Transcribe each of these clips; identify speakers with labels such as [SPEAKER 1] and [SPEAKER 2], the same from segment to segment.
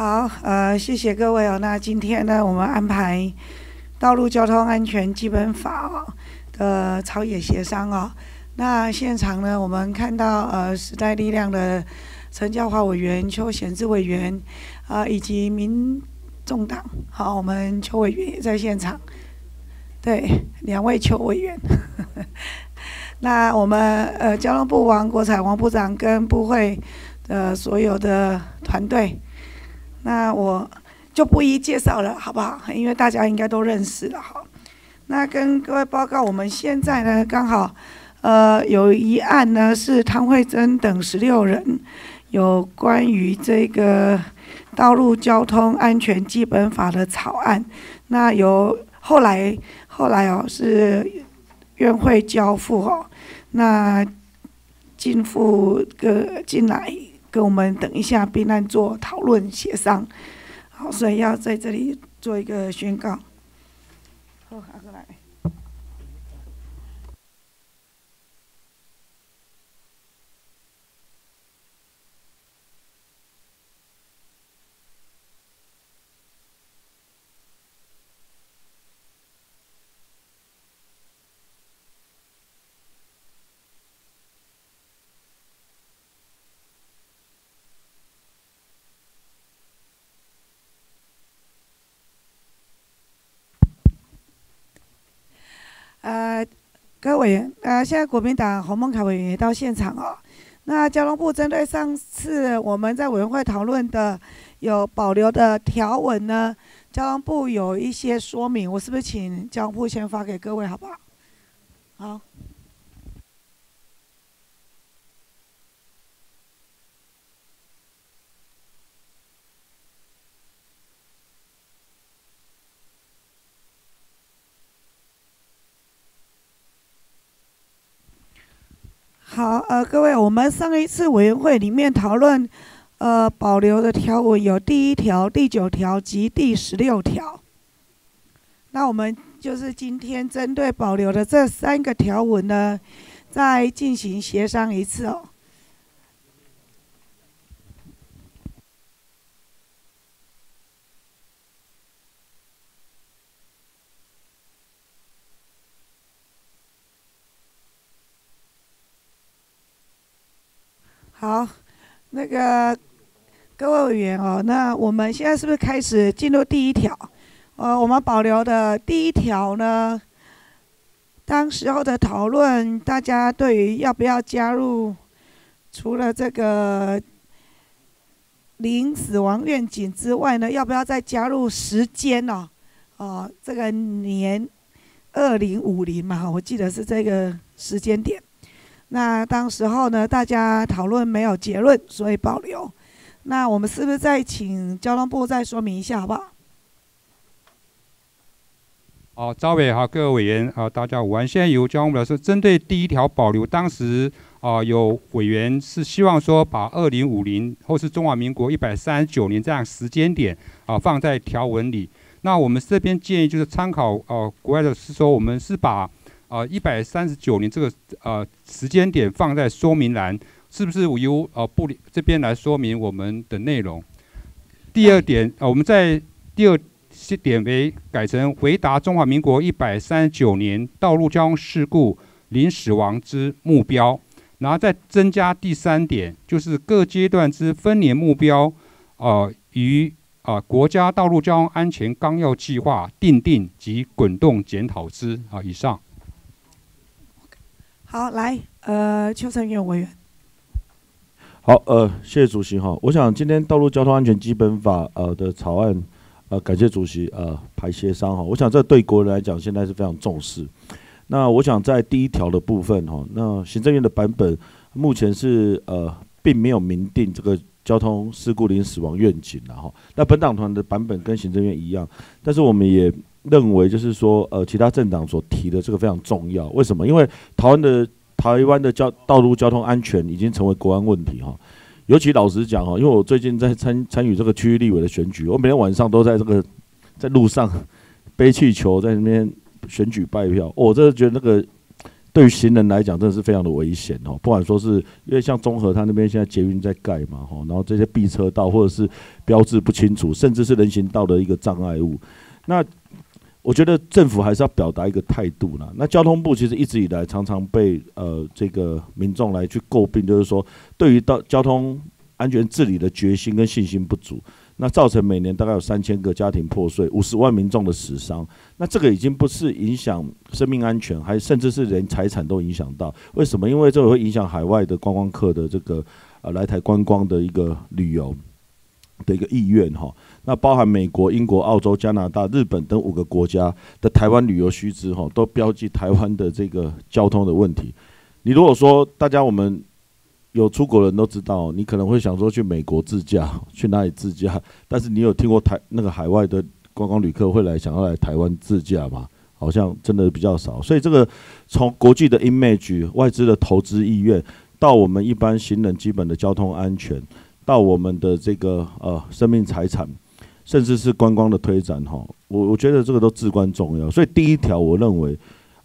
[SPEAKER 1] 好，呃，谢谢各位哦。那今天呢，我们安排《道路交通安全基本法》哦的朝野协商哦。那现场呢，我们看到呃时代力量的陈教华委员、邱显志委员啊、以及民众党，好，我们邱委员也在现场。对，两位邱委员。那我们呃交通部王国才王部长跟部会的所有的团队。那我就不一一介绍了，好不好？因为大家应该都认识了哈。那跟各位报告，我们现在呢刚好，呃，有一案呢是汤慧珍等十六人有关于这个道路交通安全基本法的草案。那由后来后来哦是院会交付哦，那进付个进来。跟我们等一下避难做讨论协商，好，所以要在这里做一个宣告。好，哥来。呃，各位委员，呃，现在国民党洪孟凯委员也到现场哦。那交通部针对上次我们在委员会讨论的有保留的条文呢，交通部有一些说明，我是不是请交通部先发给各位，好不好？好。好，呃，各位，我们上一次委员会里面讨论，呃，保留的条文有第一条、第九条及第十六条。那我们就是今天针对保留的这三个条文呢，再进行协商一次哦。好，那个各位委员哦，那我们现在是不是开始进入第一条？呃，我们保留的第一条呢，当时候的讨论，大家对于要不要加入，除了这个零死亡愿景之外呢，要不要再加入时间呢？哦，这个年二零五零嘛，我记得是这个时间点。那当时候呢，大家讨论没有结论，所以保留。那我们是不是再请交通部再说明一下，好不好？
[SPEAKER 2] 好，赵委好，各位委员好，大家午安。现在由交通部表示，针对第一条保留，当时啊有委员是希望说把二零五零或是中华民国一百三十九年这样时间点啊放在条文里。那我们这边建议就是参考呃国外的是说，我们是把。啊，一百三十九年这个呃时间点放在说明栏，是不是由呃部里这边来说明我们的内容？第二点，呃，我们在第二点为改成回答中华民国一百三十九年道路交通事故零死亡之目标，然后再增加第三点，就是各阶段之分年目标，呃，与啊国家道路交通安全纲要计划定定及滚动检讨之啊以上。
[SPEAKER 1] 好，来，呃，邱成元委员。
[SPEAKER 3] 好，呃，谢谢主席哈。我想今天道路交通安全基本法呃的草案，呃，感谢主席呃排协商哈。我想这对国人来讲现在是非常重视。那我想在第一条的部分哈，那行政院的版本目前是呃并没有明定这个交通事故零死亡愿景然后，那本党团的版本跟行政院一样，但是我们也。认为就是说，呃，其他政党所提的这个非常重要。为什么？因为台湾的台湾的交道路交通安全已经成为国安问题哈。尤其老实讲哈，因为我最近在参参与这个区域立委的选举，我每天晚上都在这个在路上 背气球在那边选举拜票。我真的觉得那个对于行人来讲，真的是非常的危险哦。不管说是因为像中和它那边现在捷运在盖嘛，哈，然后这些避车道或者是标志不清楚，甚至是人行道的一个障碍物。那我觉得政府还是要表达一个态度啦。那交通部其实一直以来常常被呃这个民众来去诟病，就是说对于到交通安全治理的决心跟信心不足。那造成每年大概有三千个家庭破碎，五十万民众的死伤。那这个已经不是影响生命安全，还甚至是连财产都影响到。为什么？因为这个会影响海外的观光客的这个呃来台观光的一个旅游的一个意愿哈。那包含美国、英国、澳洲、加拿大、日本等五个国家的台湾旅游须知哈，都标记台湾的这个交通的问题。你如果说大家我们。有出国人都知道，你可能会想说去美国自驾，去哪里自驾？但是你有听过台那个海外的观光旅客会来想要来台湾自驾吗？好像真的比较少。所以这个从国际的 image、外资的投资意愿，到我们一般行人基本的交通安全，到我们的这个呃生命财产，甚至是观光的推展，哈，我我觉得这个都至关重要。所以第一条，我认为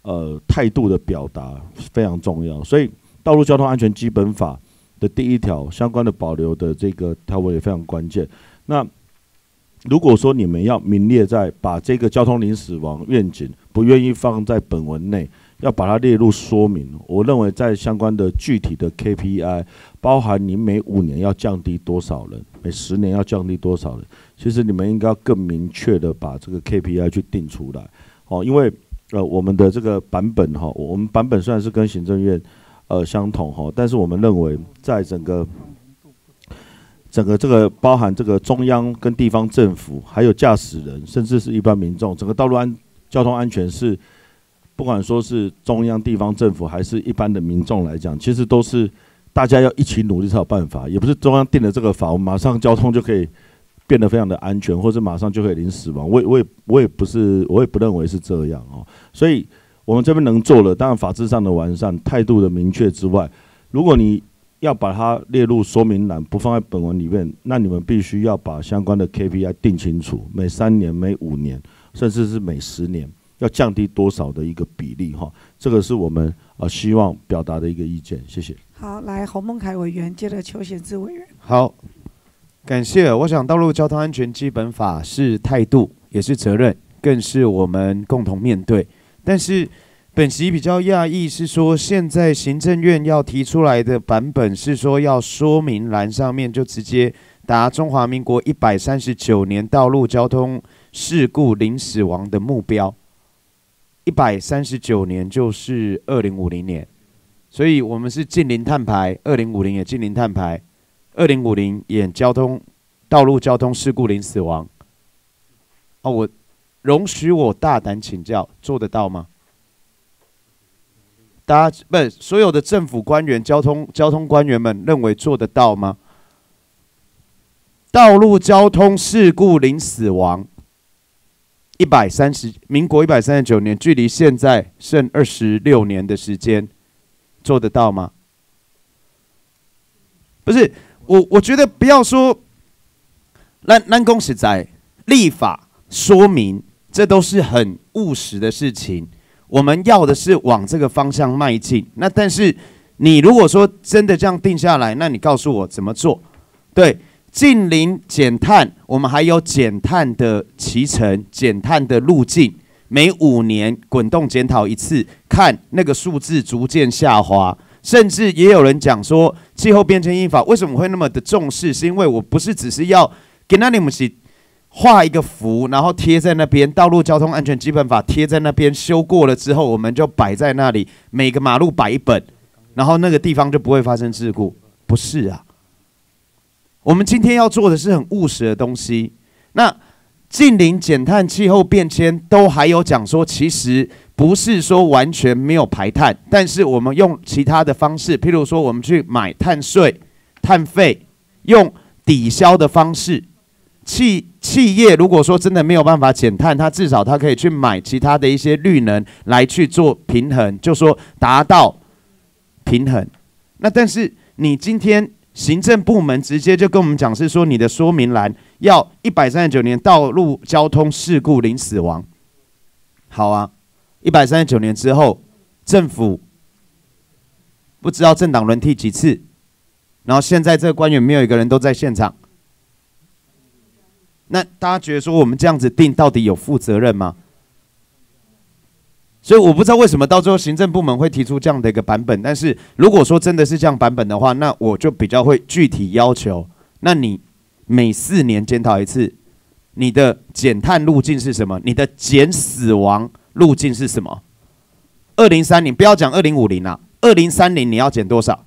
[SPEAKER 3] 呃态度的表达非常重要。所以。道路交通安全基本法的第一条相关的保留的这个条文也非常关键。那如果说你们要名列在把这个交通零死亡愿景不愿意放在本文内，要把它列入说明，我认为在相关的具体的 KPI，包含你每五年要降低多少人，每十年要降低多少人，其实你们应该更明确的把这个 KPI 去定出来。哦，因为呃我们的这个版本哈，我们版本虽然是跟行政院。呃，相同哈，但是我们认为，在整个整个这个包含这个中央跟地方政府，还有驾驶人，甚至是一般民众，整个道路安交通安全是，不管说是中央地方政府，还是一般的民众来讲，其实都是大家要一起努力才有办法，也不是中央定了这个法，我马上交通就可以变得非常的安全，或者马上就可以零死亡。我我也我也不是，我也不认为是这样哦，所以。我们这边能做的，当然法制上的完善、态度的明确之外，如果你要把它列入说明栏，不放在本文里面，那你们必须要把相关的 KPI 定清楚，每三年、每五年，甚至是每十年，要降低多少的一个比例哈？这个是我们呃希望表达的一个意见。谢谢。
[SPEAKER 1] 好，来洪孟凯委员，接着邱显志委员。
[SPEAKER 4] 好，感谢。我想，道路交通安全基本法是态度，也是责任，更是我们共同面对。但是，本席比较讶异是说，现在行政院要提出来的版本是说，要说明栏上面就直接达中华民国一百三十九年道路交通事故零死亡的目标。一百三十九年就是二零五零年，所以我们是近零碳排，二零五零也近零碳排，二零五零也交通道路交通事故零死亡。哦，我。容许我大胆请教，做得到吗？大家不，所有的政府官员、交通交通官员们认为做得到吗？道路交通事故零死亡，一百三十，民国一百三十九年，距离现在剩二十六年的时间，做得到吗？不是，我我觉得不要说，那那恭喜在立法说明。这都是很务实的事情，我们要的是往这个方向迈进。那但是你如果说真的这样定下来，那你告诉我怎么做？对，近零减碳，我们还有减碳的骑程、减碳的路径，每五年滚动检讨一次，看那个数字逐渐下滑。甚至也有人讲说，气候变迁法为什么会那么的重视？是因为我不是只是要给那你们是。画一个符，然后贴在那边，《道路交通安全基本法》贴在那边，修过了之后，我们就摆在那里，每个马路摆一本，然后那个地方就不会发生事故。不是啊，我们今天要做的是很务实的东西。那近邻减碳、气候变迁都还有讲说，其实不是说完全没有排碳，但是我们用其他的方式，譬如说我们去买碳税、碳费，用抵消的方式。企企业如果说真的没有办法减碳，它至少它可以去买其他的一些绿能来去做平衡，就说达到平衡。那但是你今天行政部门直接就跟我们讲是说，你的说明栏要一百三十九年道路交通事故零死亡。好啊，一百三十九年之后，政府不知道政党轮替几次，然后现在这个官员没有一个人都在现场，那大家觉得说我们这样子定到底有负责任吗？所以我不知道为什么到最后行政部门会提出这样的一个版本，但是如果说真的是这样版本的话，那我就比较会具体要求，那你每四年检讨一次，你的减碳路径是什么？你的减死亡路径是什么？二零三零不要讲二零五零啦，二零三零你要减多少？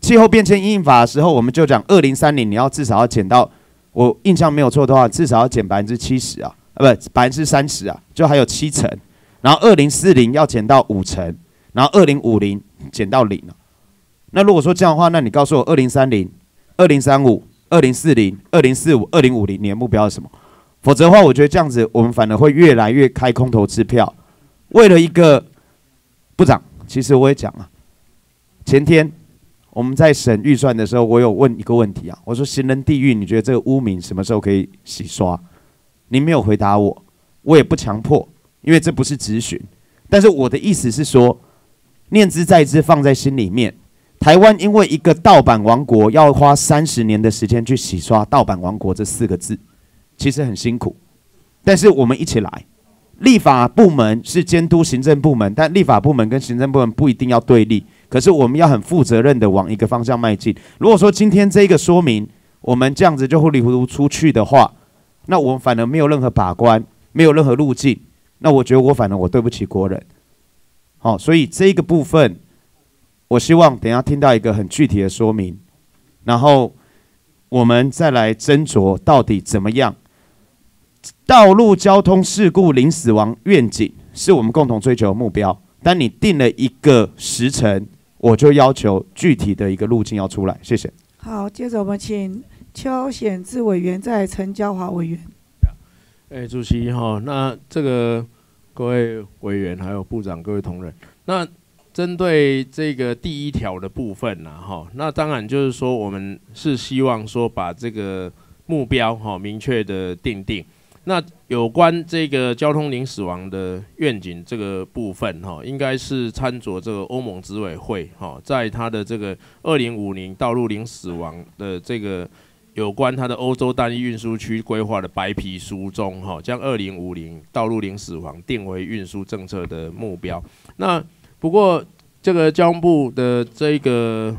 [SPEAKER 4] 气候变迁应法的时候，我们就讲二零三零你要至少要减到，我印象没有错的话，至少要减百分之七十啊，啊不百分之三十啊，就还有七成。然后二零四零要减到五成，然后二零五零减到零了。那如果说这样的话，那你告诉我二零三零、二零三五、二零四零、二零四五、二零五零，你的目标是什么？否则的话，我觉得这样子我们反而会越来越开空头支票。为了一个部长，其实我也讲啊，前天我们在审预算的时候，我有问一个问题啊，我说行人地狱，你觉得这个污名什么时候可以洗刷？您没有回答我，我也不强迫。因为这不是咨询，但是我的意思是说，念之在之，放在心里面。台湾因为一个盗版王国，要花三十年的时间去洗刷“盗版王国”这四个字，其实很辛苦。但是我们一起来，立法部门是监督行政部门，但立法部门跟行政部门不一定要对立。可是我们要很负责任的往一个方向迈进。如果说今天这个说明我们这样子就糊里糊涂出去的话，那我们反而没有任何把关，没有任何路径。那我觉得我反正我对不起国人，好，所以这个部分，我希望等下听到一个很具体的说明，然后我们再来斟酌到底怎么样。道路交通事故零死亡愿景是我们共同追求的目标，但你定了一个时辰，我就要求具体的一个路径要出来。谢谢。
[SPEAKER 1] 好，接着我们请邱显志委员，在陈娇华委员。
[SPEAKER 5] 哎，主席哈，那这个。各位委员，还有部长，各位同仁，那针对这个第一条的部分呢，哈，那当然就是说，我们是希望说把这个目标哈明确的定定。那有关这个交通零死亡的愿景这个部分哈，应该是参照这个欧盟执委会哈，在它的这个二零五零道路零死亡的这个。有关它的欧洲单一运输区规划的白皮书中，哈，将二零五零道路零死亡定为运输政策的目标。那不过这个交通部的这个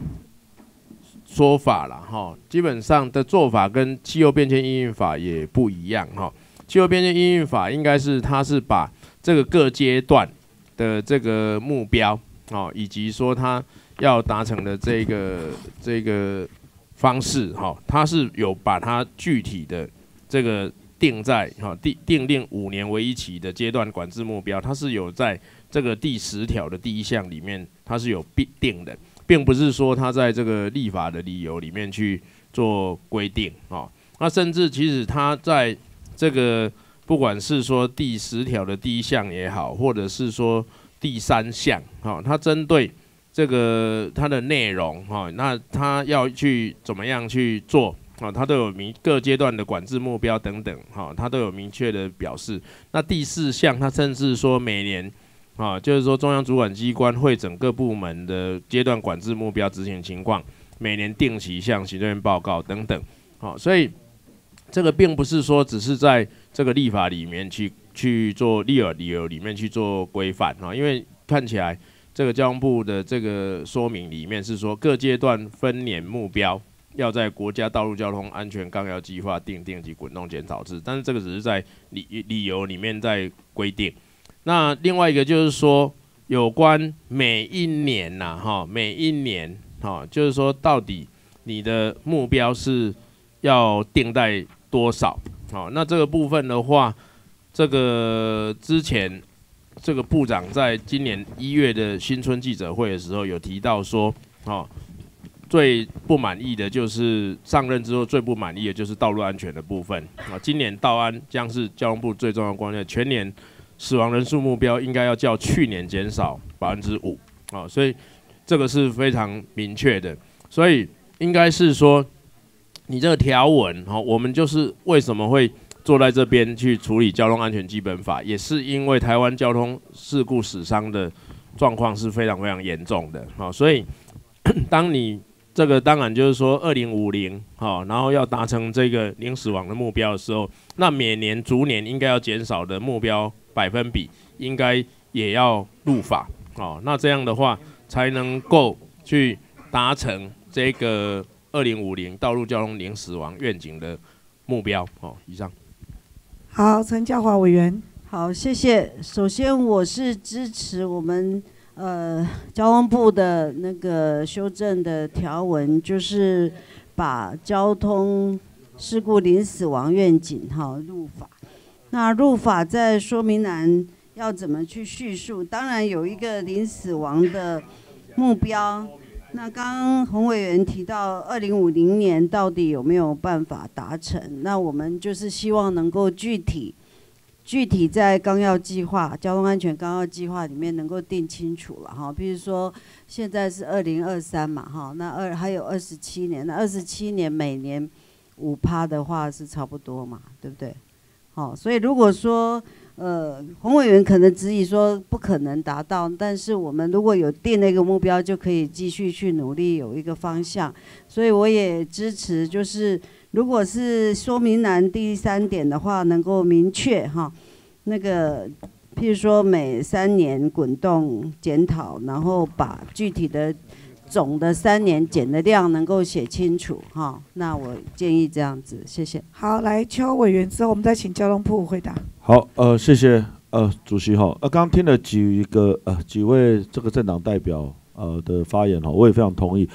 [SPEAKER 5] 说法了，哈，基本上的做法跟气候变迁应运法也不一样，哈。气候变迁应运法应该是它是把这个各阶段的这个目标，哦，以及说它要达成的这个这个。方式哈，它是有把它具体的这个定在哈定定定五年为一期的阶段管制目标，它是有在这个第十条的第一项里面，它是有必定的，并不是说它在这个立法的理由里面去做规定啊。那甚至其实它在这个不管是说第十条的第一项也好，或者是说第三项哈，它针对。这个它的内容哈，那它要去怎么样去做啊？它都有明各阶段的管制目标等等哈，它都有明确的表示。那第四项，它甚至说每年啊，就是说中央主管机关会整个部门的阶段管制目标执行情况，每年定期向行政院报告等等。好，所以这个并不是说只是在这个立法里面去去做立法理由里面去做规范啊，因为看起来。这个交通部的这个说明里面是说，各阶段分年目标要在国家道路交通安全纲要计划定定及滚动检讨制，但是这个只是在理理由里面在规定。那另外一个就是说，有关每一年呐，哈，每一年哈，就是说到底你的目标是要定在多少？好，那这个部分的话，这个之前。这个部长在今年一月的新春记者会的时候有提到说，哦，最不满意的就是上任之后最不满意的就是道路安全的部分啊。今年道安将是交通部最重要的关键，全年死亡人数目标应该要较去年减少百分之五啊，所以这个是非常明确的。所以应该是说，你这个条文哈，我们就是为什么会。坐在这边去处理交通安全基本法，也是因为台湾交通事故死伤的状况是非常非常严重的，好，所以 当你这个当然就是说二零五零好，然后要达成这个零死亡的目标的时候，那每年逐年应该要减少的目标百分比，应该也要入法哦。那这样的话才能够去达成这个二零五零道路交通零死亡愿景的目标哦。以上。
[SPEAKER 1] 好，陈嘉华委员。
[SPEAKER 6] 好，谢谢。首先，我是支持我们呃交通部的那个修正的条文，就是把交通事故零死亡愿景哈入法。那入法在说明栏要怎么去叙述？当然有一个零死亡的目标。那刚刚洪委员提到二零五零年到底有没有办法达成？那我们就是希望能够具体。具体在纲要计划、交通安全纲要计划里面能够定清楚了哈。比如说，现在是二零二三嘛哈，那二还有二十七年，那二十七年每年五趴的话是差不多嘛，对不对？好，所以如果说呃，洪委员可能质疑说不可能达到，但是我们如果有定那个目标，就可以继续去努力，有一个方向。所以我也支持，就是。如果是说明栏第三点的话，能够明确哈，那个譬如说每三年滚动检讨，然后把具体的总的三年减的量能够写清楚哈，那我建议这样子，谢谢。
[SPEAKER 1] 好，来邱委员之后，我们再请交通部回答。
[SPEAKER 3] 好，呃，谢谢呃主席哈，呃，刚刚听了几个呃几位这个政党代表呃的发言哈，我也非常同意。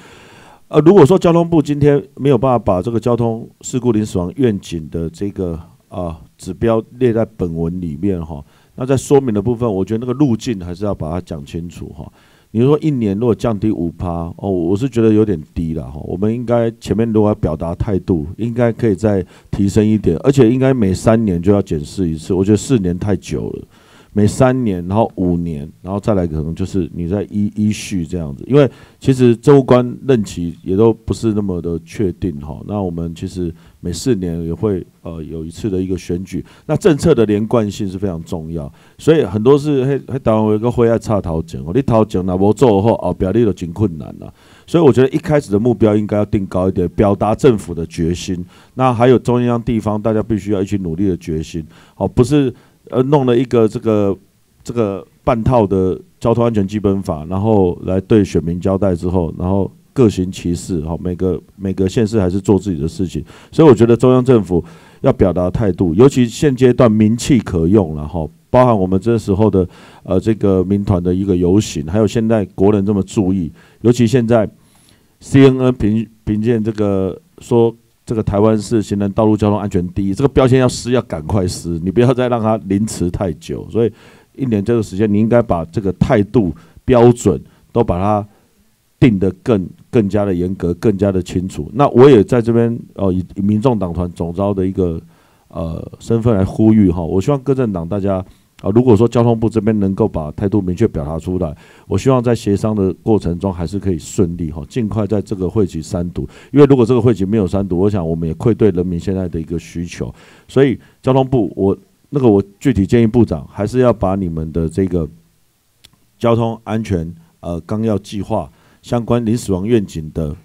[SPEAKER 3] 呃，如果说交通部今天没有办法把这个交通事故零死亡愿景的这个啊指标列在本文里面哈，那在说明的部分，我觉得那个路径还是要把它讲清楚哈。你说一年如果降低五趴哦，我是觉得有点低了哈。我们应该前面如果要表达态度，应该可以再提升一点，而且应该每三年就要检视一次。我觉得四年太久了。每三年，然后五年，然后再来，可能就是你在依依序这样子。因为其实州官任期也都不是那么的确定哈。那我们其实每四年也会呃有一次的一个选举。那政策的连贯性是非常重要，所以很多是嘿嘿，台湾有一个会爱插头前哦，你头前那无做后哦，表弟都真困难了。所以我觉得一开始的目标应该要定高一点，表达政府的决心。那还有中央地方，大家必须要一起努力的决心。好，不是。呃，弄了一个这个这个半套的交通安全基本法，然后来对选民交代之后，然后各行其事，哈，每个每个县市还是做自己的事情，所以我觉得中央政府要表达态度，尤其现阶段名气可用了哈，包含我们这时候的呃这个民团的一个游行，还有现在国人这么注意，尤其现在 C N N 评评鉴这个说。这个台湾是行人道路交通安全第一，这个标签要撕要赶快撕，你不要再让它凌迟太久。所以一年这个时间，你应该把这个态度标准都把它定得更更加的严格，更加的清楚。那我也在这边哦，以民众党团总召的一个呃身份来呼吁哈，我希望各政党大家。啊，如果说交通部这边能够把态度明确表达出来，我希望在协商的过程中还是可以顺利哈，尽快在这个会期三读。因为如果这个会期没有三读，我想我们也愧对人民现在的一个需求。所以交通部，我那个我具体建议部长还是要把你们的这个交通安全呃纲要计划相关零死亡愿景的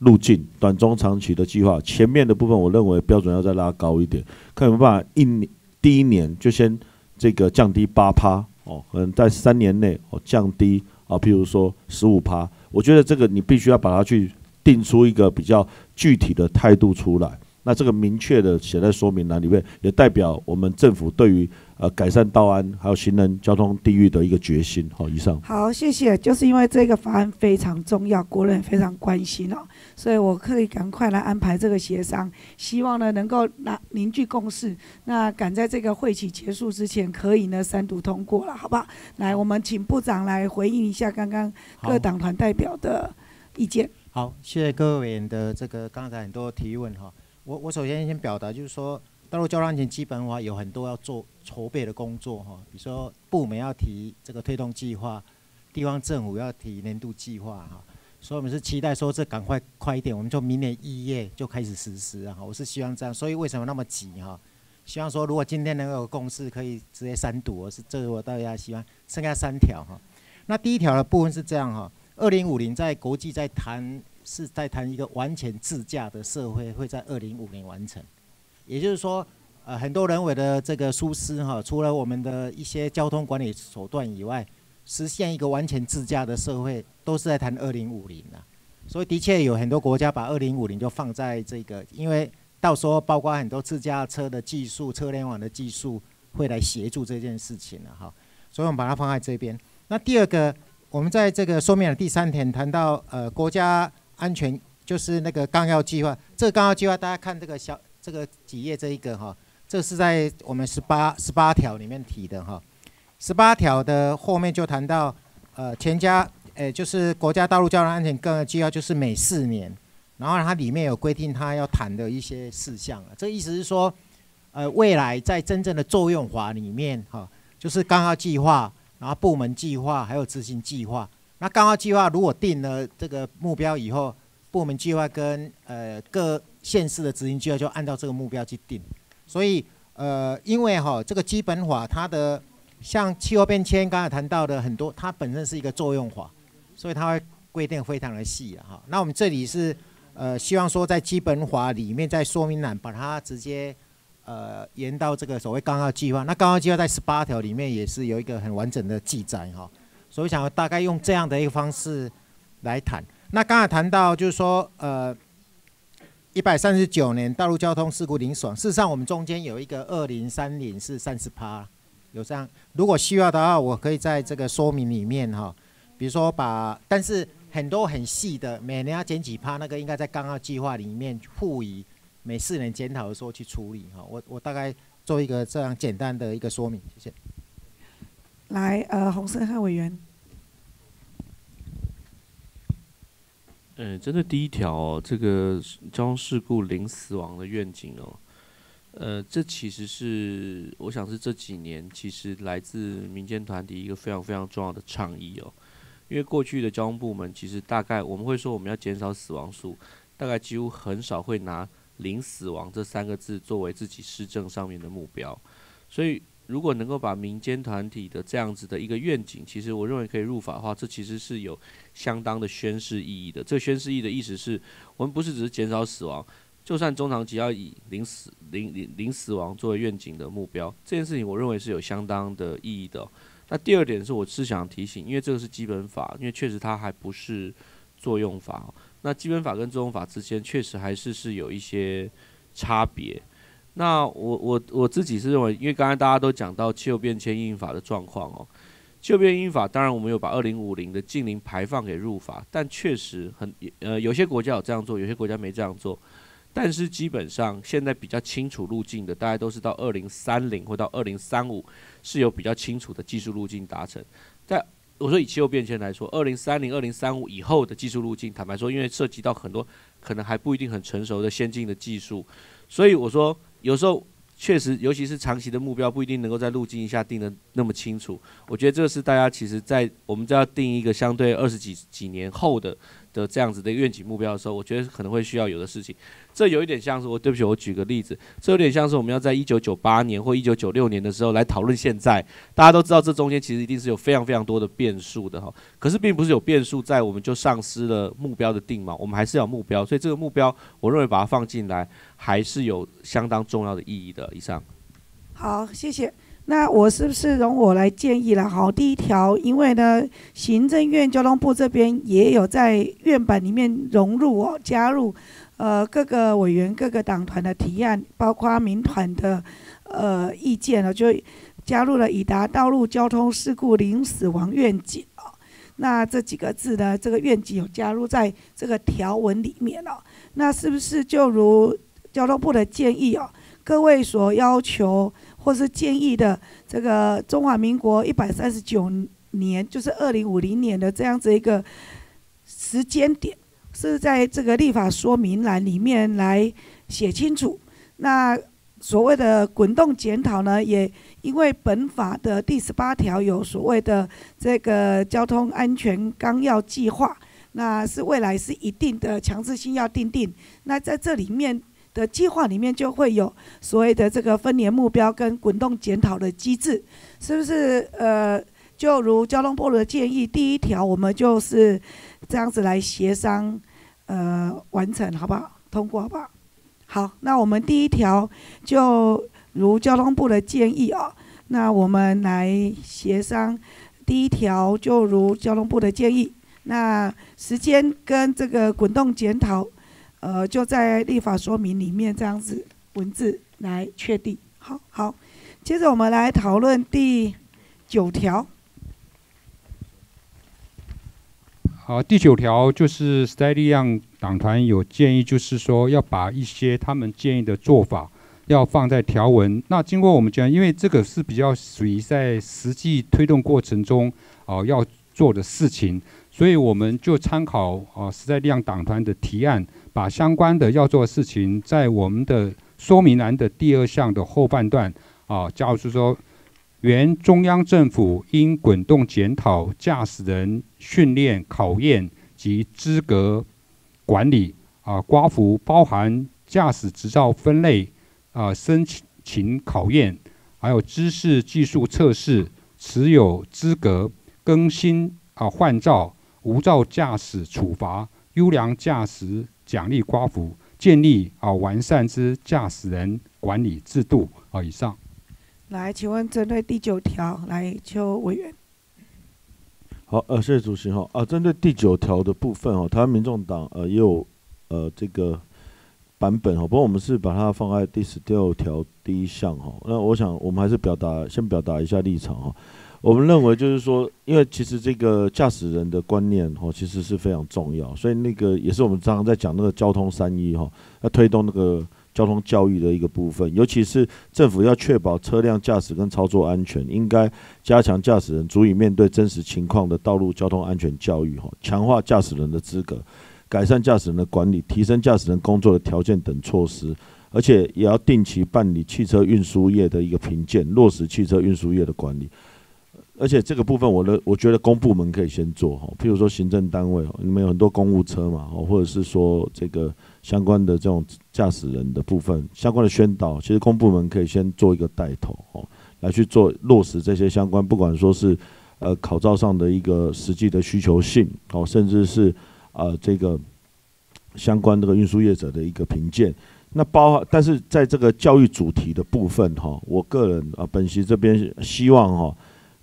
[SPEAKER 3] 路径，短中长期的计划，前面的部分我认为标准要再拉高一点，看有没有办法一第一年就先。这个降低八趴哦，可能在三年内哦降低啊，譬如说十五趴，我觉得这个你必须要把它去定出一个比较具体的态度出来。那这个明确的写在说明栏里面，也代表我们政府对于呃改善道安还有行人交通地域的一个决心。好，以上。
[SPEAKER 1] 好，谢谢。就是因为这个法案非常重要，国人非常关心哦，所以我可以赶快来安排这个协商，希望呢能够拿凝聚共识，那赶在这个会期结束之前，可以呢三读通过了，好不好？来，我们请部长来回应一下刚刚各党团代表的意见。
[SPEAKER 7] 好，谢谢各位委员的这个刚才很多提问哈。我我首先先表达就是说，道路交通安全基本法有很多要做筹备的工作哈，比如说部门要提这个推动计划，地方政府要提年度计划哈，所以我们是期待说这赶快快一点，我们就明年一月就开始实施哈，我是希望这样，所以为什么那么急哈？希望说如果今天能够有共识，可以直接三读，我是这个我大家希望剩下三条哈。那第一条的部分是这样哈。二零五零在国际在谈是在谈一个完全自驾的社会会在二零五零完成，也就是说，呃，很多人为的这个疏失哈，除了我们的一些交通管理手段以外，实现一个完全自驾的社会都是在谈二零五零啊。所以的确有很多国家把二零五零就放在这个，因为到时候包括很多自驾车的技术、车联网的技术会来协助这件事情了哈。所以我们把它放在这边。那第二个，我们在这个说明的第三点谈到呃国家安全，就是那个纲要计划。这个纲要计划大家看这个小这个几页这一个哈，这是在我们十八十八条里面提的哈。十八条的后面就谈到呃全家，呃就是国家道路交通安全纲要计划，就是每四年，然后它里面有规定它要谈的一些事项啊。这意思是说，呃未来在真正的作用法里面哈。就是纲要计划，然后部门计划，还有执行计划。那纲要计划如果定了这个目标以后，部门计划跟呃各县市的执行计划就按照这个目标去定。所以呃，因为哈这个基本法它的像气候变迁刚才谈到的很多，它本身是一个作用法，所以它会规定非常的细哈。那我们这里是呃希望说在基本法里面在说明栏把它直接。呃，延到这个所谓纲要计划，那纲要 计划在十八条里面也是有一个很完整的记载哈，所以想要大概用这样的一个方式来谈。那刚才谈到就是说，呃，一百三十九年道路交通事故零死亡，事实上我们中间有一个二零三零是三十趴，有这样。如果需要的话，我可以在这个说明里面哈，比如说把，但是很多很细的，每年要减几趴，那个应该在纲要计划里面赋予。每四年检讨的时候去处理哈，我我大概做一个这样简单的一个说明，谢谢。
[SPEAKER 1] 来，呃，洪胜汉委员。
[SPEAKER 8] 嗯，针对第一条哦这个交通事故零死亡的愿景哦，呃，这其实是我想是这几年其实来自民间团体一个非常非常重要的倡议哦，因为过去的交通部门其实大概我们会说我们要减少死亡数，大概几乎很少会拿。零死亡这三个字作为自己施政上面的目标，所以如果能够把民间团体的这样子的一个愿景，其实我认为可以入法的话，这其实是有相当的宣誓意义的。这宣誓意义的意思是我们不是只是减少死亡，就算中长期要以零死零零零死亡作为愿景的目标，这件事情我认为是有相当的意义的。那第二点是我是想提醒，因为这个是基本法，因为确实它还不是作用法。那基本法跟作用法之间确实还是是有一些差别。那我我我自己是认为，因为刚才大家都讲到气候变迁应法的状况哦，气候变迁应法当然我们有把二零五零的近零排放给入法，但确实很呃有些国家有这样做，有些国家没这样做。但是基本上现在比较清楚路径的，大概都是到二零三零或到二零三五是有比较清楚的技术路径达成。在我说以气候变迁来说，二零三零、二零三五以后的技术路径，坦白说，因为涉及到很多可能还不一定很成熟的先进的技术，所以我说有时候确实，尤其是长期的目标，不一定能够在路径一下定的那么清楚。我觉得这是大家其实在我们就要定一个相对二十几几年后的。的这样子的愿景目标的时候，我觉得可能会需要有的事情，这有一点像是我对不起，我举个例子，这有点像是我们要在一九九八年或一九九六年的时候来讨论现在，大家都知道这中间其实一定是有非常非常多的变数的哈，可是并不是有变数在我们就丧失了目标的定锚，我们还是要目标，所以这个目标我认为把它放进来还是有相当重要的意义的。以上，
[SPEAKER 1] 好，谢谢。那我是不是容我来建议了？好，第一条，因为呢，行政院交通部这边也有在院版里面融入哦，加入，呃，各个委员、各个党团的提案，包括民团的呃意见了，就加入了以达道路交通事故零死亡愿景哦。那这几个字呢，这个愿景有加入在这个条文里面了。那是不是就如交通部的建议哦？各位所要求。或是建议的这个中华民国一百三十九年，就是二零五零年的这样子一个时间点，是在这个立法说明栏里面来写清楚。那所谓的滚动检讨呢，也因为本法的第十八条有所谓的这个交通安全纲要计划，那是未来是一定的强制性要定定。那在这里面。的计划里面就会有所谓的这个分年目标跟滚动检讨的机制，是不是？呃，就如交通部的建议，第一条我们就是这样子来协商，呃，完成好不好？通过好不好？好，那我们第一条就如交通部的建议哦，那我们来协商第一条就如交通部的建议，那时间跟这个滚动检讨，呃，就在立法说明里面这样子文字来确定。好好，接着我们来讨论第九条。
[SPEAKER 2] 好，第九条就是时代力量党团有建议，就是说要把一些他们建议的做法要放在条文。那经过我们讲，因为这个是比较属于在实际推动过程中哦要做的事情，所以我们就参考啊时代力量党团的提案，把相关的要做的事情在我们的说明栏的第二项的后半段啊，加入说。原中央政府应滚动检讨驾驶人训练、考验及资格管理啊，刮服包含驾驶执照分类啊，申请考验，还有知识技术测试、持有资格更新啊、换照、无照驾驶处罚、优良驾驶奖励刮服，建立啊完善之驾驶人管理制度啊，以上。
[SPEAKER 1] 来，请问针对第九条，来邱委员。
[SPEAKER 3] 好，呃，谢谢主席哈。啊，针对第九条的部分哦，台湾民众党呃也有呃这个版本哈，不过我们是把它放在第十六条第一项哈。那我想我们还是表达先表达一下立场哈。我们认为就是说，因为其实这个驾驶人的观念哈，其实是非常重要，所以那个也是我们常常在讲那个交通三一哈，要推动那个。交通教育的一个部分，尤其是政府要确保车辆驾驶跟操作安全，应该加强驾驶人足以面对真实情况的道路交通安全教育，哈，强化驾驶人的资格，改善驾驶人的管理，提升驾驶人工作的条件等措施，而且也要定期办理汽车运输业的一个评鉴，落实汽车运输业的管理。而且这个部分，我的我觉得公部门可以先做哈，譬如说行政单位，你们有很多公务车嘛，或者是说这个相关的这种驾驶人的部分，相关的宣导，其实公部门可以先做一个带头哦，来去做落实这些相关，不管说是呃考照上的一个实际的需求性哦，甚至是呃这个相关这个运输业者的一个评鉴，那包但是在这个教育主题的部分哈，我个人啊本席这边希望哈。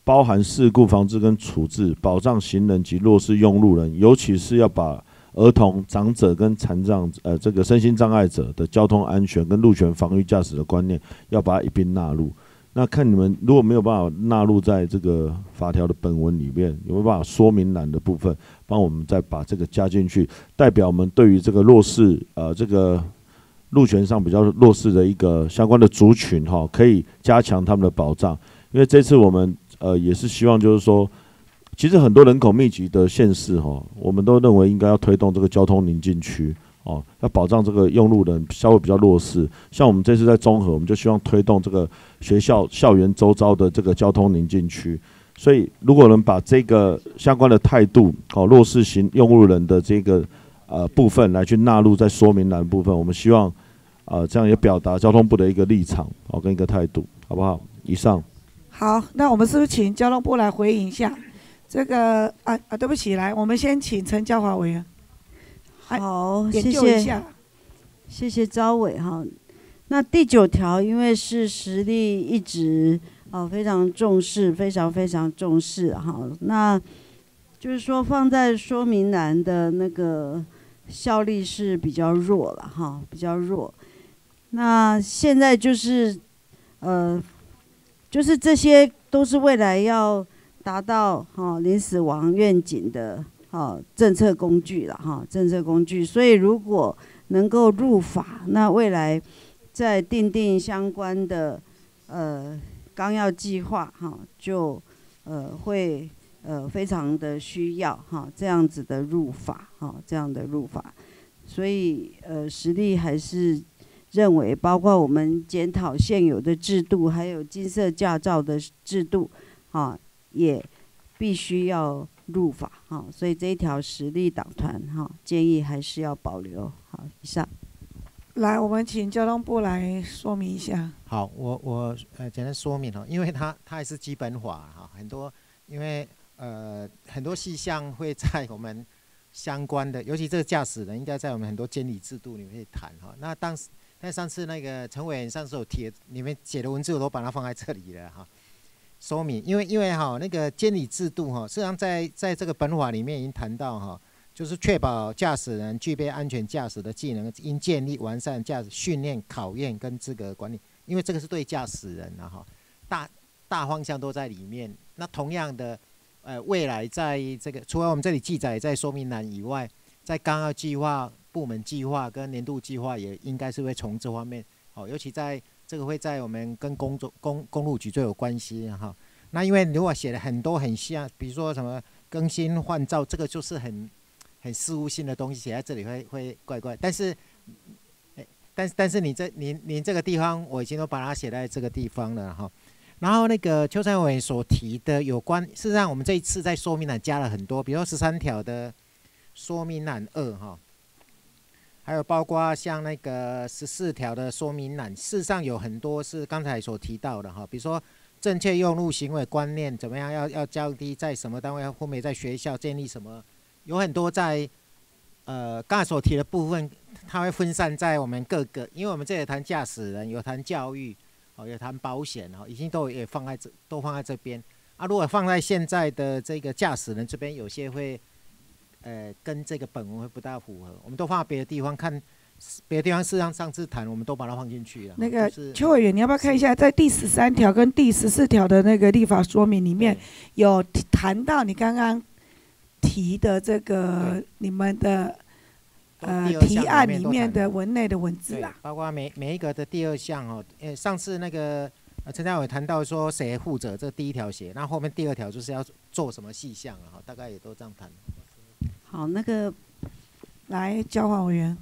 [SPEAKER 3] 包含事故防治跟处置，保障行人及弱势用路人，尤其是要把儿童、长者跟残障呃这个身心障碍者的交通安全跟路权防御驾驶的观念，要把它一并纳入。那看你们如果没有办法纳入在这个法条的本文里面，有没有办法说明栏的部分，帮我们再把这个加进去，代表我们对于这个弱势呃这个路权上比较弱势的一个相关的族群哈，可以加强他们的保障。因为这次我们。呃，也是希望就是说，其实很多人口密集的县市哈，我们都认为应该要推动这个交通宁静区哦，要保障这个用路人稍微比较弱势。像我们这次在综合，我们就希望推动这个学校校园周遭的这个交通宁静区。所以，如果能把这个相关的态度哦，弱势型用路人的这个呃部分来去纳入在说明栏部分，我们希望啊这样也表达交通部的一个立场哦跟一个态度，好不好？以上。
[SPEAKER 1] 好，那我们是不是请交通部来回应一下？这个啊啊，对不起，来，我们先请陈嘉华委员。
[SPEAKER 6] 好，谢谢，谢谢招伟哈。那第九条，因为是实力一直啊非常重视，非常非常重视哈。那就是说放在说明栏的那个效力是比较弱了哈，比较弱。那现在就是呃。就是这些都是未来要达到哈零死亡愿景的好政策工具了哈政策工具，所以如果能够入法，那未来在定定相关的呃纲要计划哈，就呃会呃非常的需要哈这样子的入法哈这样的入法，所以呃实力还是。认为，包括我们检讨现有的制度，还有金色驾照的制度，啊，也必须要入法，哈，所以这一条实力党团，哈，建议还是要保留。好，以上。
[SPEAKER 1] 来，我们请交通部来说明一下。
[SPEAKER 7] 好，我我呃简单说明哈，因为它它也是基本法哈，很多因为呃很多细项会在我们相关的，尤其这个驾驶人应该在我们很多监理制度里面谈哈。那当时，那上次那个陈委员上次有贴，你们写的文字我都把它放在这里了哈。说明，因为因为哈那个监理制度哈，实际上在在这个本法里面已经谈到哈，就是确保驾驶人具备安全驾驶的技能，应建立完善驾驶训练、考验跟资格管理。因为这个是对驾驶人的哈，大大方向都在里面。那同样的，呃，未来在这个除了我们这里记载在说明栏以外，在纲要计划、部门计划跟年度计划也应该是会从这方面，好，尤其在。这个会在我们跟公作公公路局最有关系哈。那因为如果写了很多很像，比如说什么更新换照，这个就是很很事务性的东西，写在这里会会怪怪。但是，但是但是你这您您这个地方我已经都把它写在这个地方了哈。然后那个邱三伟所提的有关，事实上我们这一次在说明栏加了很多，比如说十三条的说明栏二哈。还有包括像那个十四条的说明栏，事实上有很多是刚才所提到的哈，比如说正确用路行为观念怎么样，要要降低在什么单位，后面在学校建立什么，有很多在呃刚才所提的部分，它会分散在我们各个，因为我们这里谈驾驶人，有谈教育，哦，有谈保险哦，已经都也放在这，都放在这边啊。如果放在现在的这个驾驶人这边，有些会。呃，跟这个本文会不大符合，我们都放在别的地方看，别的地方事实上上次谈，我们都把它放进去了。
[SPEAKER 1] 那个邱委员，你要不要看一下，在第十三条跟第十四条的那个立法说明里面有谈到你刚刚提的这个你们的呃提案里面的文内的文字啊？
[SPEAKER 7] 包括每每一个的第二项哦，呃，上次那个陈家伟谈到说谁负责这第一条写，那后面第二条就是要做什么细项啊？哈，大概也都这样谈。
[SPEAKER 6] 好，那个
[SPEAKER 1] 来交换委员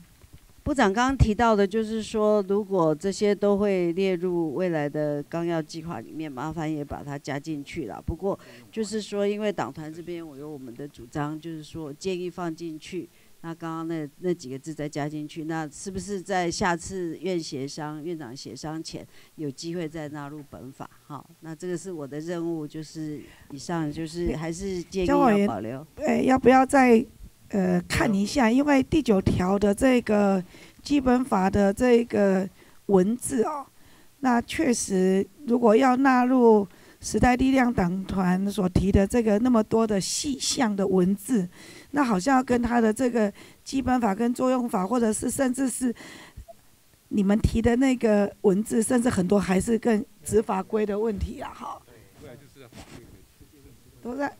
[SPEAKER 6] 部长刚刚提到的，就是说，如果这些都会列入未来的纲要计划里面，麻烦也把它加进去了。不过，就是说，因为党团这边我有我们的主张，就是说建议放进去。那刚刚那那几个字再加进去，那是不是在下次院协商、院长协商前有机会再纳入本法？好，那这个是我的任务，就是以上就是还是建议要保留。
[SPEAKER 1] 哎，要不要再？呃，看一下，因为第九条的这个基本法的这个文字哦，那确实如果要纳入时代力量党团所提的这个那么多的细项的文字，那好像要跟他的这个基本法跟作用法，或者是甚至是你们提的那个文字，甚至很多还是跟执法规的问题啊，哈。都在。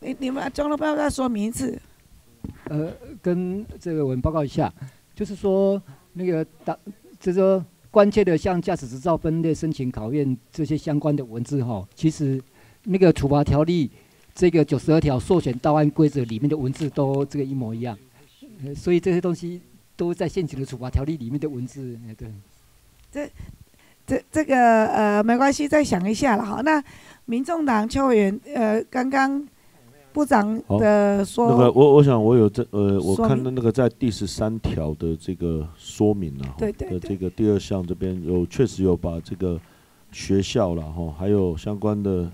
[SPEAKER 1] 你你们张老板再说名字。
[SPEAKER 9] 呃，跟这个我们报告一下，就是说那个当，就是说关切的像驾驶执照分类、申请考验这些相关的文字哈，其实那个处罚条例这个九十二条授权到案规则里面的文字都这个一模一样，所以这些东西都在现行的处罚条例里面的文字，哎对。
[SPEAKER 1] 这这这个呃没关系，再想一下了哈。那民众党邱委员呃刚刚。部长的说，
[SPEAKER 3] 那个我我想我有这呃，我看到那个在第十三条的这个说明啊，
[SPEAKER 1] 对对
[SPEAKER 3] 对这个第二项这边有确实有把这个学校了哈，还有相关的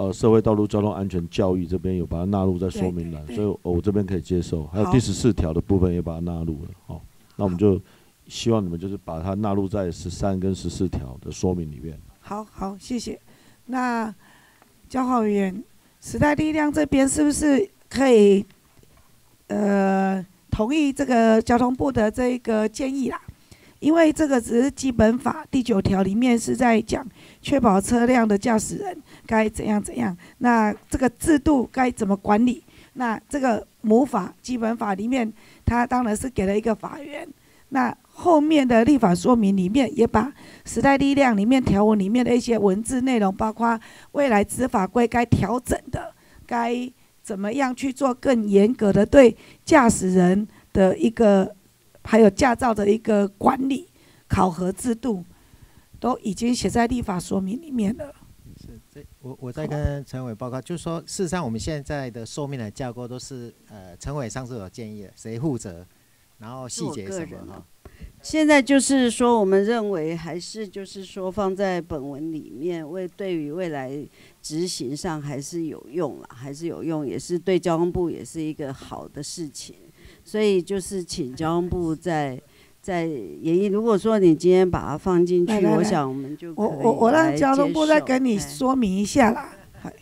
[SPEAKER 3] 呃社会道路交通安全教育这边有把它纳入在说明栏，所以我这边可以接受。还有第十四条的部分也把它纳入了，好，那我们就希望你们就是把它纳入在十三跟十四条的说明里面。
[SPEAKER 1] 好好，谢谢。那交换委员。时代力量这边是不是可以，呃，同意这个交通部的这个建议啦？因为这个只是基本法第九条里面是在讲确保车辆的驾驶人该怎样怎样，那这个制度该怎么管理？那这个母法基本法里面，它当然是给了一个法源。那后面的立法说明里面也把时代力量里面条文里面的一些文字内容，包括未来执法规该调整的，该怎么样去做更严格的对驾驶人的一个，还有驾照的一个管理考核制度，都已经写在立法说明里面了。
[SPEAKER 7] 我我在跟陈伟报告，就是说，事实上我们现在的寿命的架构都是，呃，陈伟上次有建议的，谁负责？然后细节什么哈？
[SPEAKER 6] 现在就是说，我们认为还是就是说放在本文里面，为对于未来执行上还是有用啦，还是有用，也是对交通部也是一个好的事情。所以就是请交通部在在演绎。如果说你今天把它放进去，
[SPEAKER 1] 来来来
[SPEAKER 6] 我想我们就
[SPEAKER 1] 我我我让交通部再跟你
[SPEAKER 6] 哎
[SPEAKER 1] 说明一下啦。嗨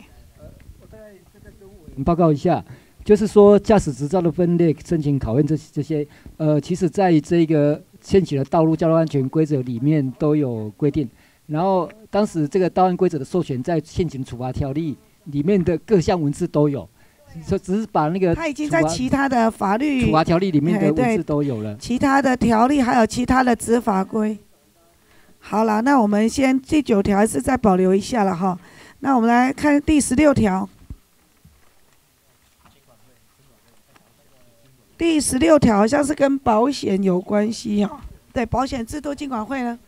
[SPEAKER 9] 报告一下，就是说驾驶执照的分类、申请考验这这些，呃，其实在这个现行的道路交通安全规则里面都有规定。然后当时这个道安规则的授权在现行处罚条例里面的各项文字都有，就只是把那个
[SPEAKER 1] 他已经在其他的法律
[SPEAKER 9] 处罚条例里面的文字都有了。
[SPEAKER 1] 其他的条例还有其他的执法规。好了，那我们先第九条还是再保留一下了哈。那我们来看第十六条。第十六条好像是跟保险有关系哦。对，保险制度监管会呢，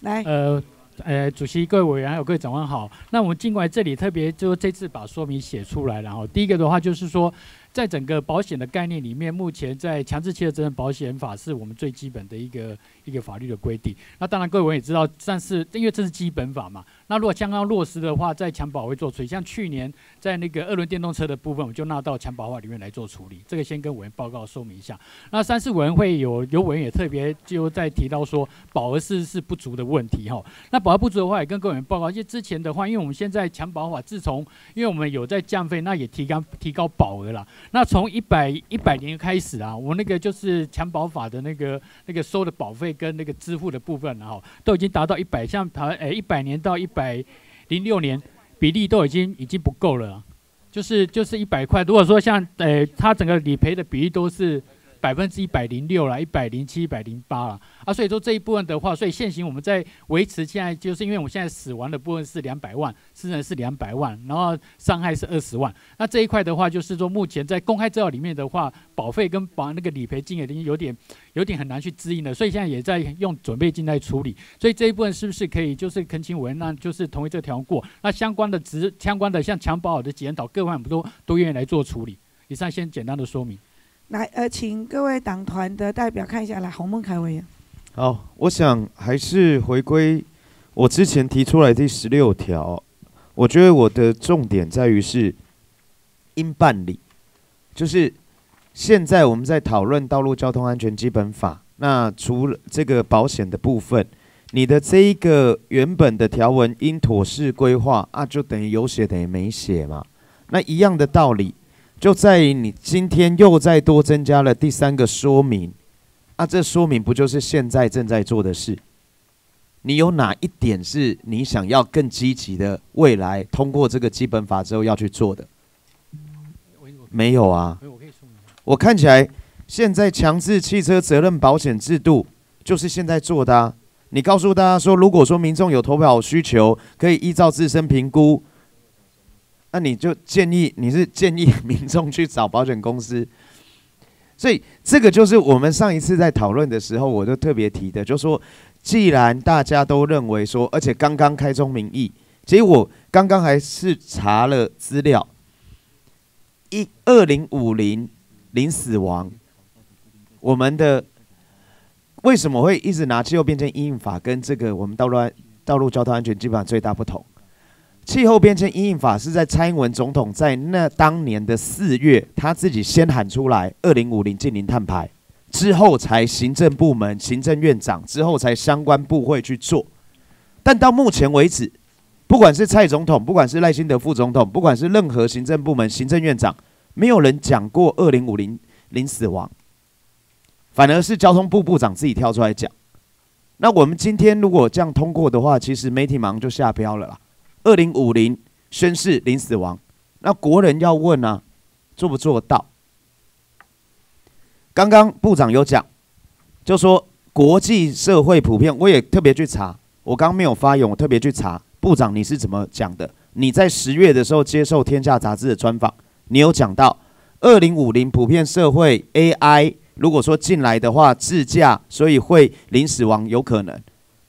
[SPEAKER 1] 来，
[SPEAKER 10] 呃，呃，主席、各位委员还有各位长官好。那我们尽管这里特别就这次把说明写出来，然后第一个的话就是说，在整个保险的概念里面，目前在强制汽车责任保险法是我们最基本的一个一个法律的规定。那当然各位我也知道，但是因为这是基本法嘛，那如果将要落实的话，在强保会做处理。像去年在那个二轮电动车的部分，我就纳到强保法里面来做处理。这个先跟委员报告说明一下。那三四委员会有有委员也特别就在提到说保额是是不足的问题哈。那保额不足的话，也跟各位委员报告，因为之前的话，因为我们现在强保法自从因为我们有在降费，那也提高提高保额了。那从一百一百年开始啊，我那个就是强保法的那个那个收的保费跟那个支付的部分，然后都已经达到一百，像台诶一百年到一百零六年比例都已经已经不够了。就是就是一百块，如果说像呃，它整个理赔的比例都是百分之一百零六了，一百零七、一百零八了啊，所以说这一部分的话，所以现行我们在维持现在，就是因为我们现在死亡的部分是两百万，死人是两百万，然后伤害是二十万，那这一块的话，就是说目前在公开资料里面的话，保费跟保那个理赔金额已经有点有点很难去支应了，所以现在也在用准备金来处理，所以这一部分是不是可以就是恳请委员，那就是同意这条过，那相关的职相关的像强保好的检讨各方面都都愿意来做处理。以上先简单的说明。
[SPEAKER 1] 来，呃，请各位党团的代表看一下，来，洪孟凯委员。
[SPEAKER 4] 好，我想还是回归我之前提出来第十六条，我觉得我的重点在于是应办理，就是现在我们在讨论《道路交通安全基本法》，那除了这个保险的部分，你的这一个原本的条文应妥适规划啊，就等于有写等于没写嘛，那一样的道理。就在于你今天又再多增加了第三个说明，啊，这说明不就是现在正在做的事？你有哪一点是你想要更积极的未来通过这个基本法之后要去做的？没有啊。我看起来现在强制汽车责任保险制度就是现在做的啊。你告诉大家说，如果说民众有投保需求，可以依照自身评估。那你就建议你是建议民众去找保险公司，所以这个就是我们上一次在讨论的时候，我就特别提的，就说既然大家都认为说，而且刚刚开宗明义，其实我刚刚还是查了资料，一二零五零零死亡，我们的为什么会一直拿气候变迁因应法跟这个我们道路安道路交通安全基本上最大不同？气候变迁因应法是在蔡英文总统在那当年的四月，他自己先喊出来，二零五零近零碳排，之后才行政部门、行政院长之后才相关部会去做。但到目前为止，不管是蔡总统，不管是赖清德副总统，不管是任何行政部门、行政院长，没有人讲过二零五零零死亡，反而是交通部部长自己跳出来讲。那我们今天如果这样通过的话，其实媒体马上就下标了啦。二零五零宣誓零死亡，那国人要问啊，做不做得到？刚刚部长有讲，就说国际社会普遍，我也特别去查，我刚没有发言，我特别去查，部长你是怎么讲的？你在十月的时候接受《天下》杂志的专访，你有讲到二零五零普遍社会 AI 如果说进来的话，自驾所以会零死亡有可能，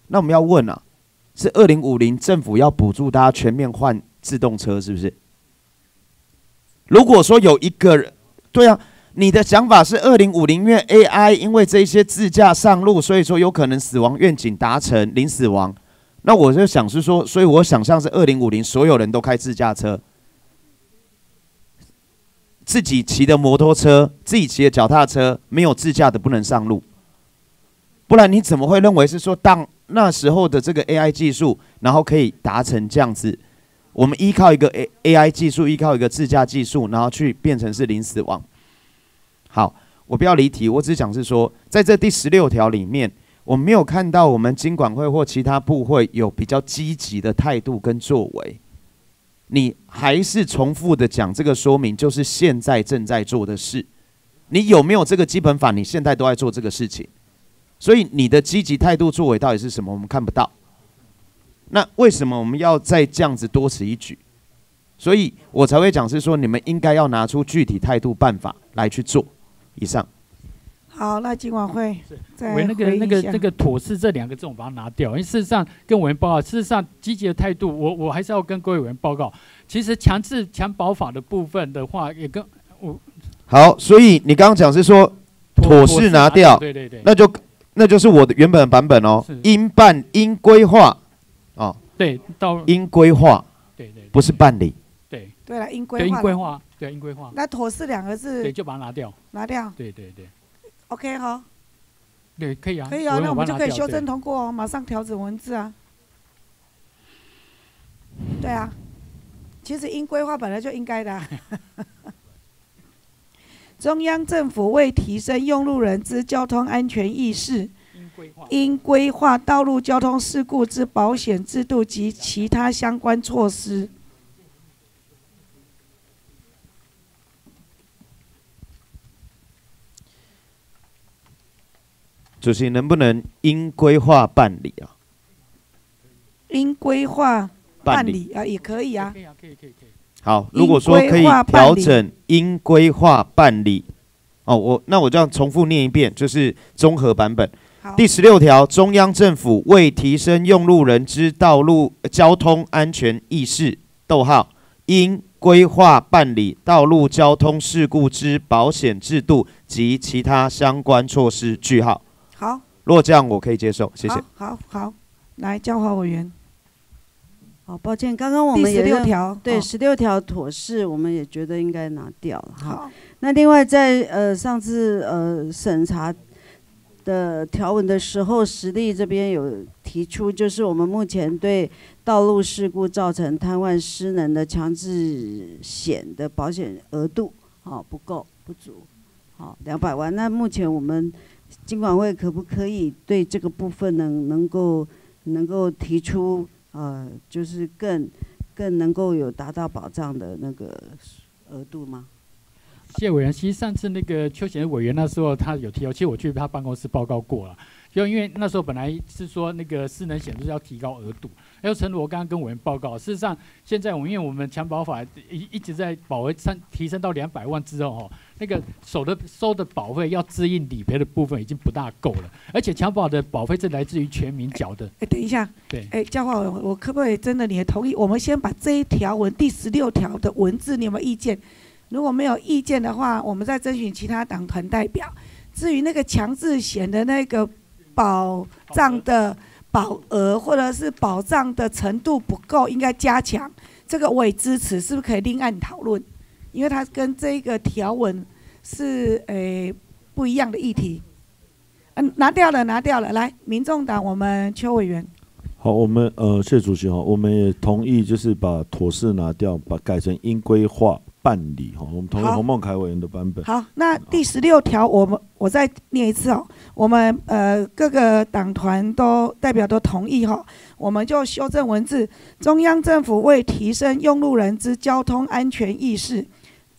[SPEAKER 4] 那我们要问啊。是二零五零政府要补助大家全面换自动车，是不是？如果说有一个人，对啊，你的想法是二零五零月 AI 因为这些自驾上路，所以说有可能死亡愿景达成零死亡。那我就想是说，所以我想象是二零五零所有人都开自驾车，自己骑的摩托车、自己骑的脚踏车，没有自驾的不能上路。不然你怎么会认为是说，当那时候的这个 AI 技术，然后可以达成这样子？我们依靠一个 A AI 技术，依靠一个自驾技术，然后去变成是零死亡。好，我不要离题，我只讲是说，在这第十六条里面，我没有看到我们经管会或其他部会有比较积极的态度跟作为。你还是重复的讲这个说明，就是现在正在做的事。你有没有这个基本法？你现在都在做这个事情，所以你的积极态度作为到底是什么？我们看不到。那为什么我们要再这样子多此一举？所以我才会讲是说，你们应该要拿出具体态度办法来去做。以上。
[SPEAKER 1] 好，那今晚会再
[SPEAKER 10] 为那个那个那个妥适这两个字，我把它拿掉。因为事实上跟委员报告，事实上积极的态度，我我还是要跟各位委员报告。其实强制强保法的部分的话，也跟我
[SPEAKER 4] 好，所以你刚刚讲是说妥适拿掉，
[SPEAKER 10] 对对对
[SPEAKER 4] 那就那就是我的原本的版本哦，应办应规划，哦，
[SPEAKER 10] 对到
[SPEAKER 4] 应规划，
[SPEAKER 10] 对对，
[SPEAKER 4] 不是办理，
[SPEAKER 10] 对。
[SPEAKER 1] 对了，应规划
[SPEAKER 10] 应规划，对应规划，
[SPEAKER 1] 那妥适两个字。
[SPEAKER 10] 对就把它拿掉。
[SPEAKER 1] 拿掉。
[SPEAKER 10] 对对对
[SPEAKER 1] ，OK 哈，
[SPEAKER 10] 对，可以啊，
[SPEAKER 1] 可以啊，那我们就可以修正
[SPEAKER 10] 通。
[SPEAKER 1] 通过哦，马上调整文字啊。对啊，其实应规划本来就应该的啊、中央政府为提升用路人之交通安全意识，应规划道路交通事故之保险制度及其他相关措施。
[SPEAKER 4] 主席能不能应规划办理啊？
[SPEAKER 1] 应规划办
[SPEAKER 4] 理
[SPEAKER 1] 啊，也可以啊。
[SPEAKER 4] 好，如果说可以调整应规划办理，哦，我那我这样重复念一遍，就是综合版本。第十六条，中央政府为提升用路人之道路呃交通安全意识，逗号，应规划办理道路交通事故之保险制度及其他相关措施，句号。
[SPEAKER 1] 好，
[SPEAKER 4] 如果这样，我可以接受，谢谢。
[SPEAKER 1] 好，好，好，来，教华委员。
[SPEAKER 6] 好，抱歉，刚刚我
[SPEAKER 1] 第16
[SPEAKER 6] 们十六
[SPEAKER 1] 条
[SPEAKER 6] 对
[SPEAKER 1] 哦
[SPEAKER 6] 十六条妥适，我们也觉得应该拿掉了哈
[SPEAKER 1] 好。
[SPEAKER 6] 那另外在呃上次呃审查的条文的时候，实力这边有提出，就是我们目前对道路事故造成瘫痪失能的强制险的保险额度，好、不够不足，好两百万。那目前我们经管会可不可以对这个部分能能够能够提出呃，就是更更能够有达到保障的那个额度吗？
[SPEAKER 10] 谢委员，其实上次那个邱显委员那时候他有提到，其实我去他办公室报告过了。就因为那时候本来是说那个失能险就是要提高额度，还有陈如我刚刚跟委员报告，事实上现在我们因为我们强保法一一直在保额上提升到两百万之后哦，那个收的收的保费要支应理赔的部分已经不大够了，而且强保的保费是来自于全民缴的。
[SPEAKER 1] 哎，等一下，
[SPEAKER 10] 对，
[SPEAKER 1] 哎，教化委，我可不可以真的你也同意？我们先把这一条文第十六条的文字，你有没有意见？如果没有意见的话，我们再征询其他党团代表。至于那个强制险的那个保障的保额或者是保障的程度不够，应该加强，这个我也支持，是不是可以另案讨论？因为它跟这个条文是诶、不一样的议题。嗯，拿掉了，拿掉了。来，民众党我们邱委员。
[SPEAKER 3] 好，我们呃，谢主席哈，我们也同意，就是把妥适拿掉，把改成应规划办理哈。我们同意
[SPEAKER 1] 好
[SPEAKER 3] 洪孟凯委员的版本。
[SPEAKER 1] 好，那第十六条，我们我再念一次哦。我们呃各个党团都代表都同意哈、我们就修正文字。中央政府为提升用路人之交通安全意识，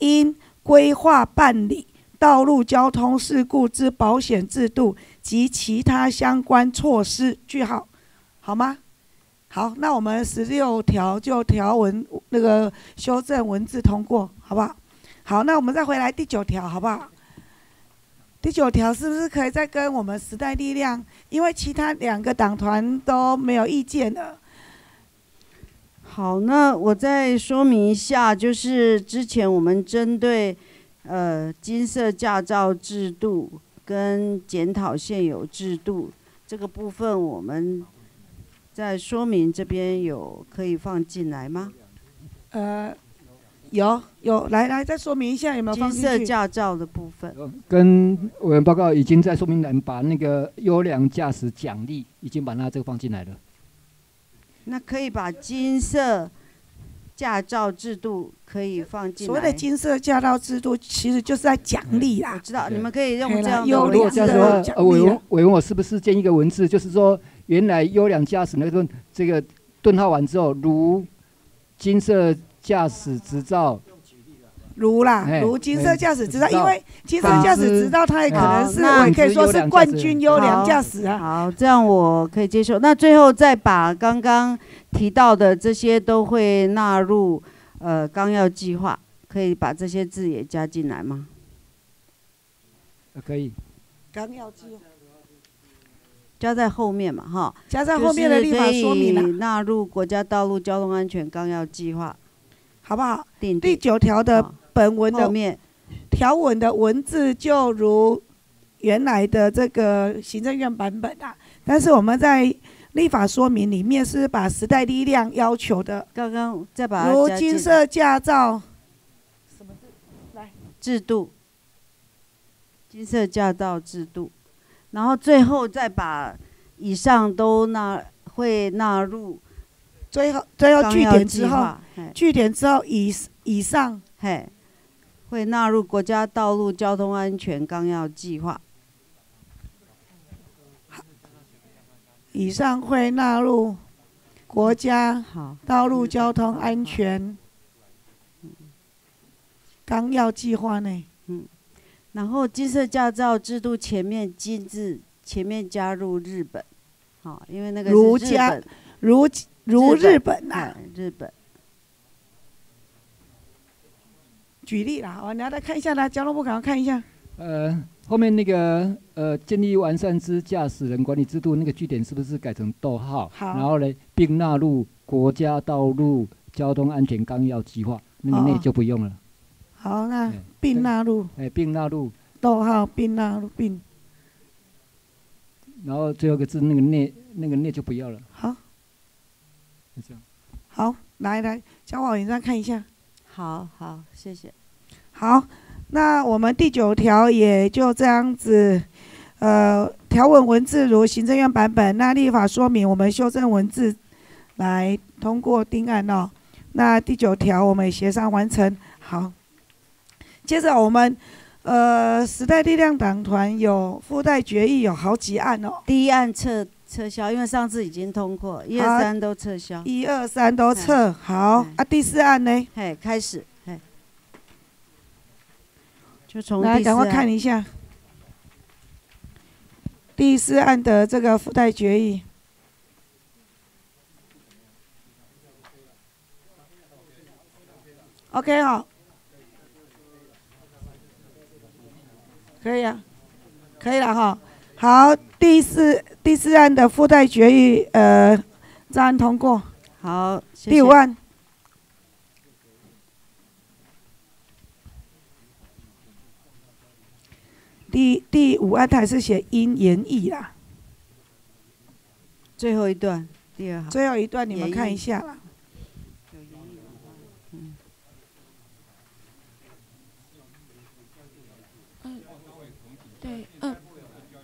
[SPEAKER 1] 应规划办理道路交通事故之保险制度及其他相关措施。句号，好吗？好，那我们十六条就条文那个修正文字通过，好不好？好，那我们再回来第九条，好不好？第九条是不是可以再跟我们时代力量，因为其他两个党团都没有意见了。
[SPEAKER 6] 好，那我再说明一下，就是之前我们针对呃金色驾照制度跟检讨现有制度这个部分，我们在说明这边有可以放进来吗？
[SPEAKER 1] 呃，有有，来来再说明一下有没有放
[SPEAKER 6] 金色？驾照的部分，
[SPEAKER 9] 跟委员报告已经在说明栏把那个优良驾驶奖励已经把它这个放进来了。
[SPEAKER 6] 那可以把金色驾照制度可以放进来。
[SPEAKER 1] 所谓的金色驾照制度，其实就是在奖励啦。
[SPEAKER 6] 我知道，你们可以用这样的
[SPEAKER 1] 优
[SPEAKER 9] 如果
[SPEAKER 6] 文字
[SPEAKER 9] 这样的话，
[SPEAKER 1] 奖励啊
[SPEAKER 9] 员委员，我是不是建一个文字，就是说原来优良驾驶那个这个顿号完之后，如金色驾驶执照，
[SPEAKER 1] 如啦，
[SPEAKER 9] 哎
[SPEAKER 1] 如金色驾驶执照，因为金色驾驶执照它也可能是，
[SPEAKER 6] 好
[SPEAKER 1] 我也可以说是冠军优良
[SPEAKER 6] 好
[SPEAKER 1] 驾驶啊。
[SPEAKER 6] 好，这样我可以接受。那最后再把刚刚提到的这些都会纳入呃纲要计划，可以把这些字也加进来吗？
[SPEAKER 9] 呃可以。
[SPEAKER 1] 纲要计划
[SPEAKER 6] 加在后面嘛，哈，
[SPEAKER 1] 加在后面的立法说明
[SPEAKER 6] 就是可以
[SPEAKER 1] 啦，
[SPEAKER 6] 纳入国家道路交通安全纲要计划，
[SPEAKER 1] 好不好？
[SPEAKER 6] 定
[SPEAKER 1] 第九条的
[SPEAKER 6] 好
[SPEAKER 1] 本文的
[SPEAKER 6] 面。
[SPEAKER 1] 条文的文字就如原来的这个行政院版本啊，但是我们在立法说明里面是把时代力量要求的，
[SPEAKER 6] 刚刚再把
[SPEAKER 1] 如金色驾照什么来。
[SPEAKER 6] 制度，金色驾照制度，然后最后再把以上都纳会纳入
[SPEAKER 1] 最后最后据点之后据点之后以以上。
[SPEAKER 6] 嘿，会纳入国家道路交通安全纲要计划。
[SPEAKER 1] 以上会纳入国家道路交通安全纲要计划内。
[SPEAKER 6] 然后金色驾照制度前面金字前面加入日本，好，因为那个是日本
[SPEAKER 1] 如如日本呐、
[SPEAKER 6] 哎日本
[SPEAKER 1] 举例啦，好，你要再看一下啦，交通部赶快看一下。
[SPEAKER 9] 呃，后面那个呃，建立完善之驾驶人管理制度，那个据点是不是改成逗号？
[SPEAKER 1] 好
[SPEAKER 9] 然后呢，并纳入国家道路交通安全纲要计划，那个
[SPEAKER 1] 哦
[SPEAKER 9] 内就不用了。
[SPEAKER 1] 好，那
[SPEAKER 9] 哎
[SPEAKER 1] 并纳入
[SPEAKER 9] 哎，并纳入，
[SPEAKER 1] 逗号，并纳入并
[SPEAKER 9] 然后最后一个字那个内那个内就不要了。
[SPEAKER 1] 好，
[SPEAKER 9] 就这样。
[SPEAKER 1] 好，来来，交往员再看一下。
[SPEAKER 6] 好好，谢谢。
[SPEAKER 1] 好，那我们第九条也就这样子，呃，条文文字如行政院版本，那立法说明我们修正文字来通过定案哦。那第九条我们也协商完成，好。接着我们呃时代力量党团有附带决议有好几案哦，
[SPEAKER 6] 第一案撤撤销，因为上次已经通过，一二三都撤销。
[SPEAKER 1] 一二三都撤，好啊。第四案呢？
[SPEAKER 6] 嘿，开始，嘿，就从
[SPEAKER 1] 来，赶快看一下第四案的这个附带决议。OK 好，可以啊，可以了哈。好，第四第四案的附带决议，呃，这案通过。
[SPEAKER 6] 好，谢谢
[SPEAKER 1] 第五案。第第五案，它还是写因言意啦。
[SPEAKER 6] 最后一段，第二行。
[SPEAKER 1] 最后一段你们看一下啦。
[SPEAKER 11] 对，嗯，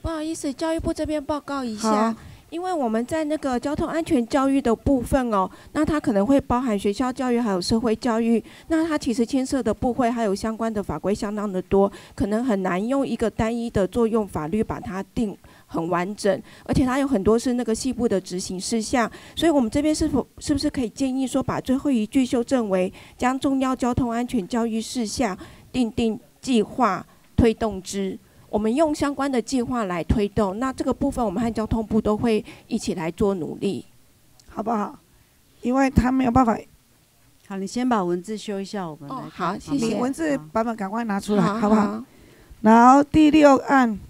[SPEAKER 11] 不好意思，教育部这边报告一下，因为我们在那个交通安全教育的部分哦，那它可能会包含学校教育还有社会教育，那它其实牵涉的部会还有相关的法规相当的多，可能很难用一个单一的作用法律把它定很完整，而且它有很多是那个细部的执行事项，所以我们这边是否是不是可以建议说，把最后一句修正为将重要交通安全教育事项定定计划推动之。我们用相关的计划来推动，那这个部分我们和交通部都会一起来做努力，
[SPEAKER 1] 好不好？因为他没有办法。
[SPEAKER 6] 好，你先把文字修一下，我们
[SPEAKER 11] 哦好谢谢
[SPEAKER 1] 你文字版本赶快拿出来，
[SPEAKER 11] 好
[SPEAKER 1] 好不好
[SPEAKER 11] 好？
[SPEAKER 1] 然后第六案，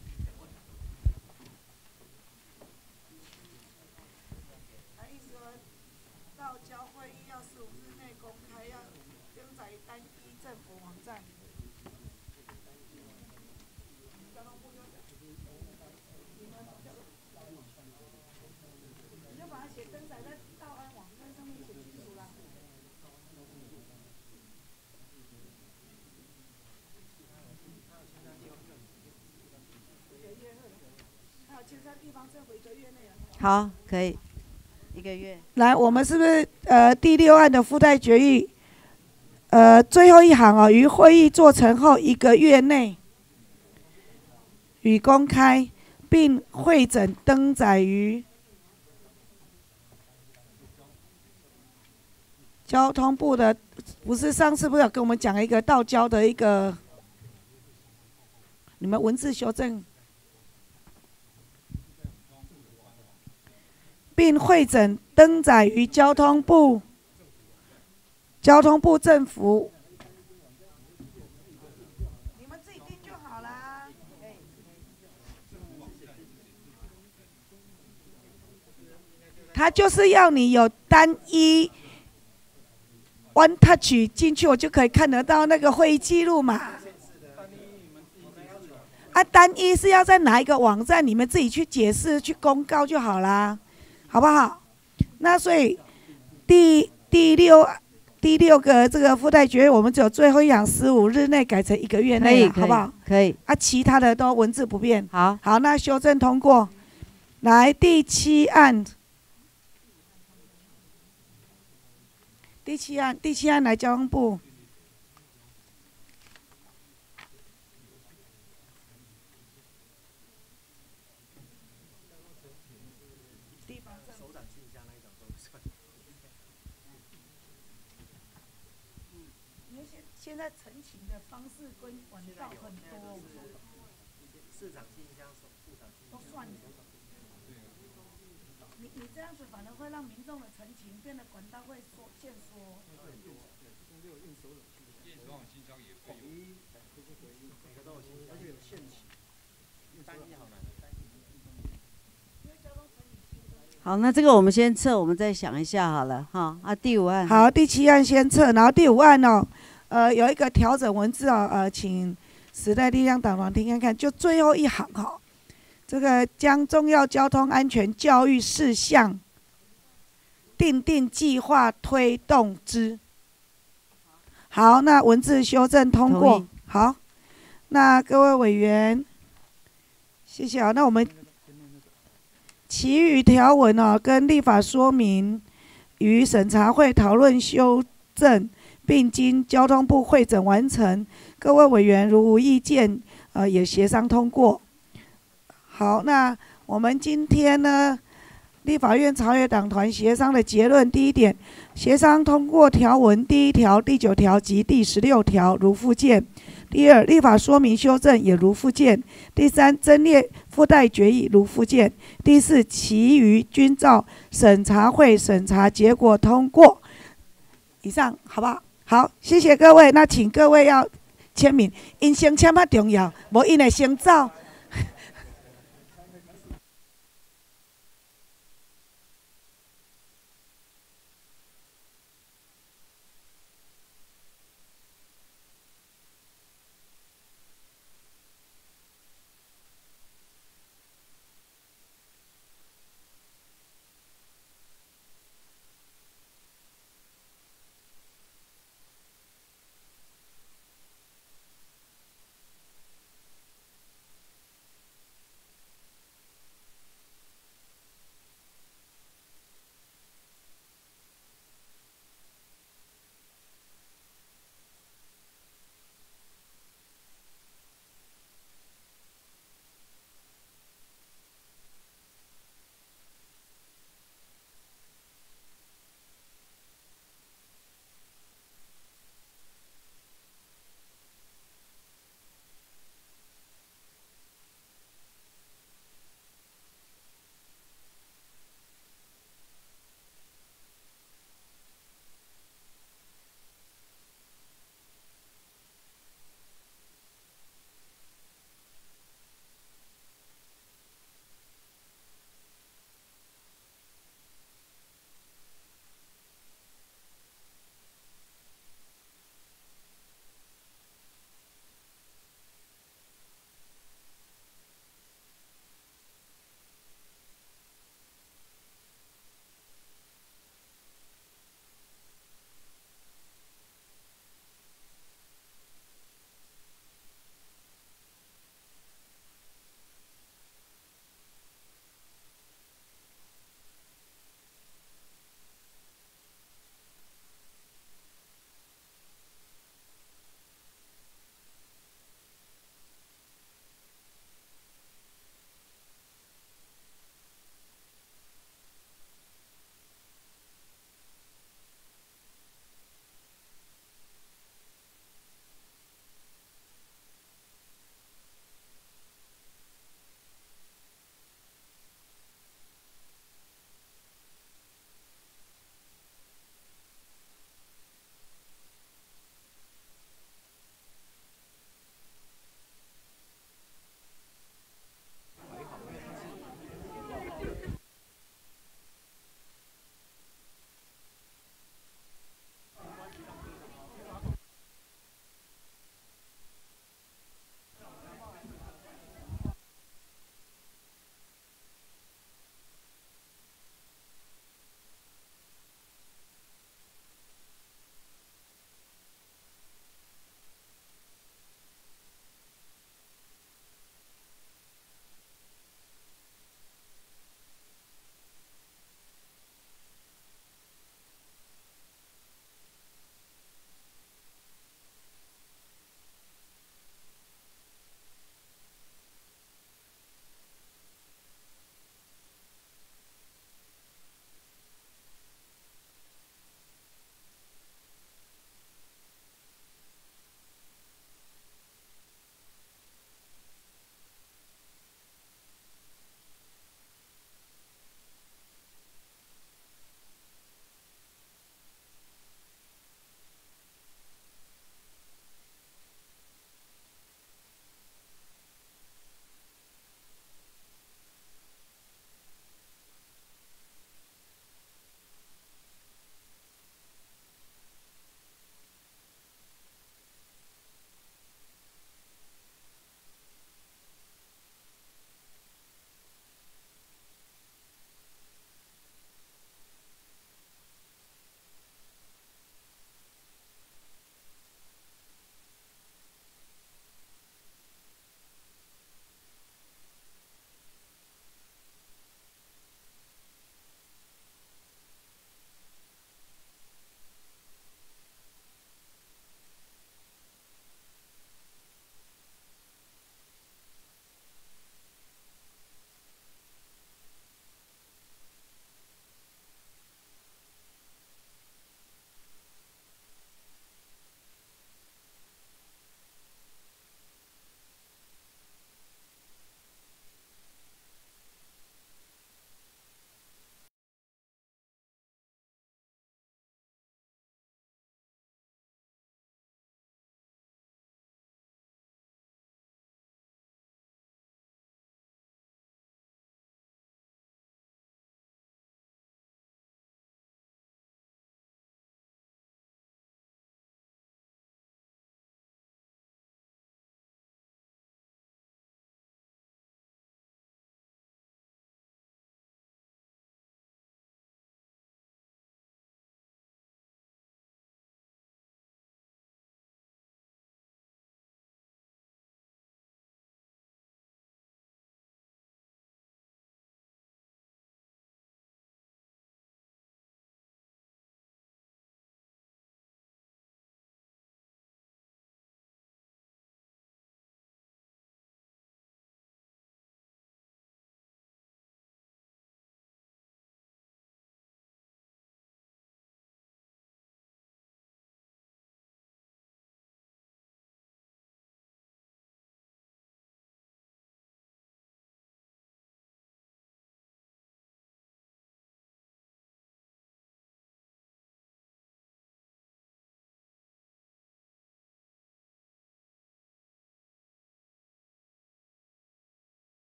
[SPEAKER 6] 好，可以，一个月。
[SPEAKER 1] 来，我们是不是呃第六案的附带决议？呃，最后一行哦，于会议做成后一个月内，予公开，并会诊登载于交通部的。不是上次不是有跟我们讲一个道交的一个，你们文字修正。并会诊登载于交通部交通部政府。你们自己定就好啦。他就是要你有单一 one touch 进去，我就可以看得到那个会议记录嘛。啊，单一是要在哪一个网站？你们自己去解释、去公告就好啦。好不好？那所以第第六第六个这个附带决议，我们只有最后一行十五日内改成一个月内，好不好？
[SPEAKER 6] 可以。
[SPEAKER 1] 啊，其他的都文字不变。
[SPEAKER 6] 好，
[SPEAKER 1] 好，那修正通过。来第七案，第七案，第七案来交通部。现在澄清的方式跟管道很多，市长信箱、部长都算。你你这样子反而会让民众的澄清变得管道会缩限缩。
[SPEAKER 6] 好，那这个我们先测，我们再想一下好了哈。啊，第五案。
[SPEAKER 1] 好，第七案先测，然后第五案哦。呃，有一个调整文字啊，呃，请时代力量党团听看看，就最后一行哈，这个将重要交通安全教育事项定定计划推动之。好，那文字修正通过。好，那各位委员，谢谢啊。那我们其余条文哦，跟立法说明与审查会讨论修正。并经交通部会诊完成，各位委员如无意见，呃，也协商通过。好，那我们今天呢，立法院朝野党团协商的结论，第一点，协商通过条文第一条、第九条及第十六条如附件；第二，立法说明修正也如附件；第三，增列附带决议如附件；第四，其余均照审查会审查结果通过。以上，好不好？好，谢谢各位。那请各位要签名，因先签嘛重要，无因会先走。